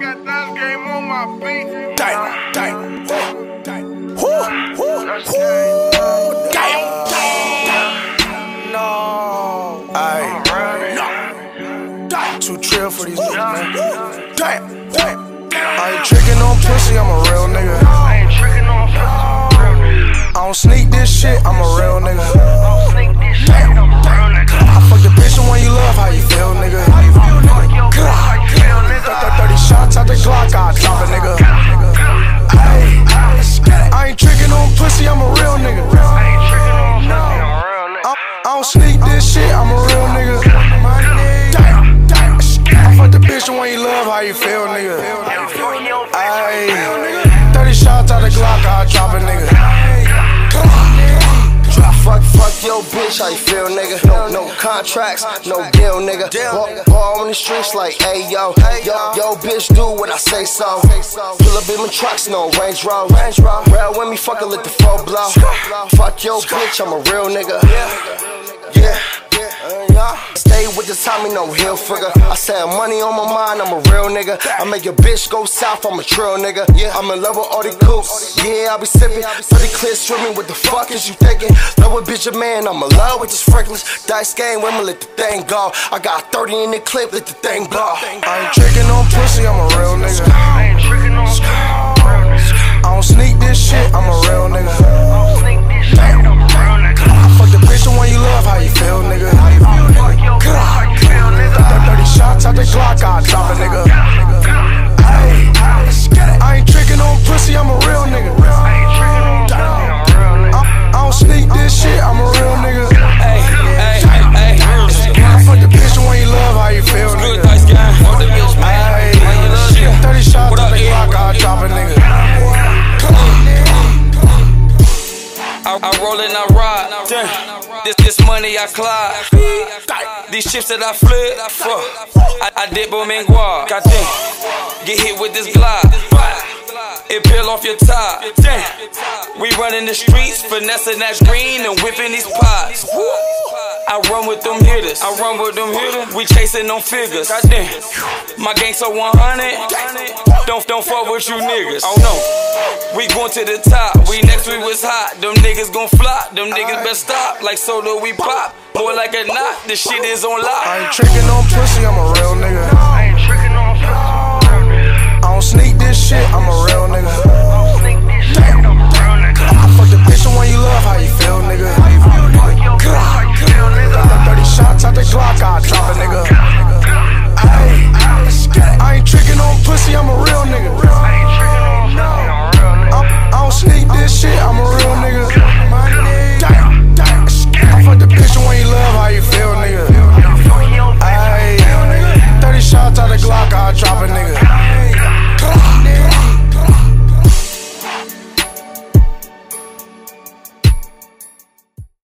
got that game on my feet. Damn, damn, damn. Whoo, whoo, whoo. Damn, damn. No. Ayy, no. Damn. Too trill for these niggas, man. Damn, damn. I ain't tricking on pussy, I'm a the Glock, I drop a nigga. Ayy, I ain't tricking on pussy, I'm a real nigga. I ain't tricking on pussy, I'm a real nigga. I, don't sneak this shit, I'm a real nigga. Damn, damn. I fuck the bitch the one you love, how you feel, nigga? Yeah, fuck your bitch, how you feel, nigga? Ayy, 30 shots out the Glock, I drop a nigga. Fuck, fuck your bitch, how you feel, nigga? No, contracts, no deal, nigga. Ball, ball on the streets like, hey yo, yo, yo, bitch, do what I say so. Pull up in my trucks, no Range Rover. Rail with me, fuckin' let the flow blow. Fuck your bitch, I'm a real nigga. With the Tommy, no hill figure. I said money on my mind, I'm a real nigga. I make your bitch go south, I'm a trill nigga. Yeah, I'm in love with all the coops. Yeah, I be sipping. Pretty clear swimming, what the fuck is you thinking? Love with bitch, a man, I'm in love with this Franklins. DiceGame, women, let the thing go. I got 30 in the clip, let the thing blow. I ain't tricking on pussy, I'm a real nigga. I ain't tricking the Glock, I drop a nigga. I, I roll and I ride. Damn. This this money I climb. These chips that I flip. Fuck. I, I dip them in guap. Goddamn. Get hit with this glide. It peel off your top. Damn. We running the streets, finessing that green and whipping these pots. I run with them hitters. I run with them hitters. We chasing them figures. Goddamn. My gang so 100. Don't don't fuck with you niggas. Oh no. We going to the top. We next week was hot. Them niggas gon' flop. Them niggas best stop. Like soda we pop. Boy like a knot. This shit is on lock. I ain't tricking on pussy, I'm a real nigga.